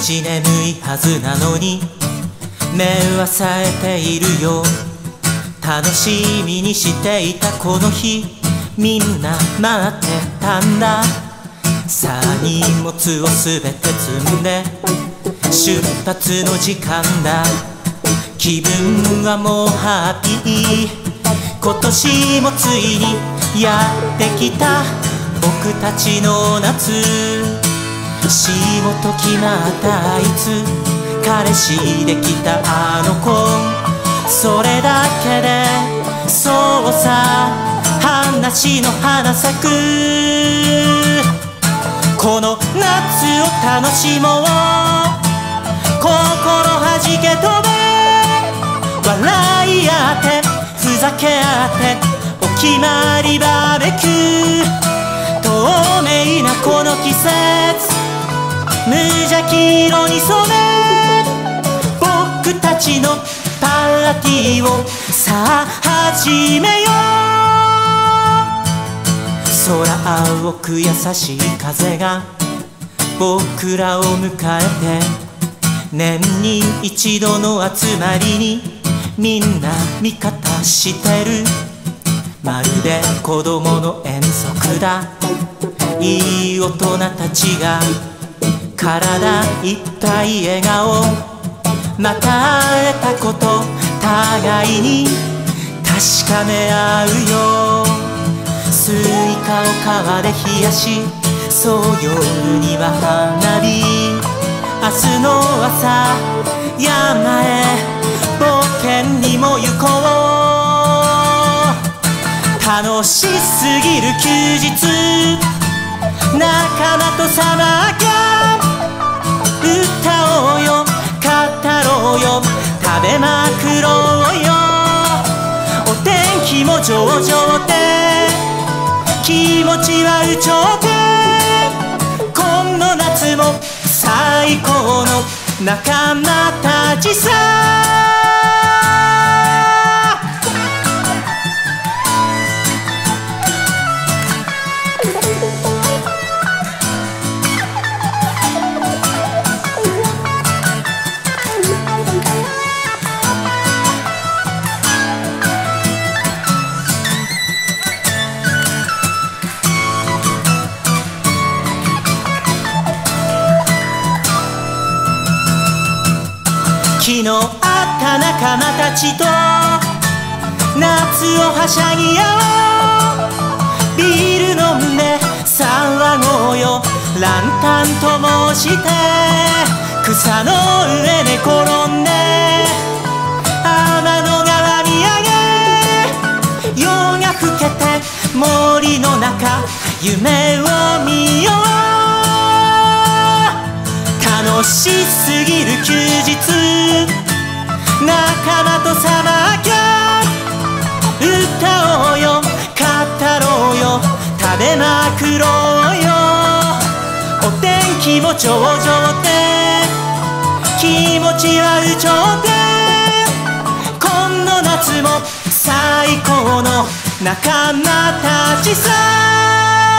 4時眠いはずなのに目は冴えているよ。楽しみにしていたこの日みんな待ってたんだ。さあ荷物をすべて積んで出発の時間だ。気分はもうハッピー。今年もついにやってきた。僕たちの夏。仕事決まったあいつ彼氏できたあの子。それだけでそうさ話の花咲く。この夏を楽しもう。心はじけ飛べ。笑い合ってふざけ合ってお決まりバーベキュー。透明なこの季節。無邪気色に染め僕たちのパーティーをさあ始めよう。空青く優しい風が僕らを迎えて年に一度の集まりにみんな味方してる。まるで子供の遠足だ。いい大人たちが体いっぱい笑顔。また会えたこと互いに確かめ合うよ。スイカを川で冷やしそう夜には花火。明日の朝山へ冒険にも行こう。楽しすぎる休日。仲間とサマー食べまくろうよ。お天気も上々で気持ちは有頂天この夏も最高の仲間たちさ。昨日会った仲間たちと夏をはしゃぎ合おう。ビール飲んで騒ごうよランタンと申して草の上で転んで天の川見上げ。夜が更けて森の中夢を見よう。楽しすぎる休日仲間とサマーキャンプ歌おうよ。語ろうよ食べまくろうよ。お天気も上々で気持ちは有頂天この夏も最高の仲間たちさ。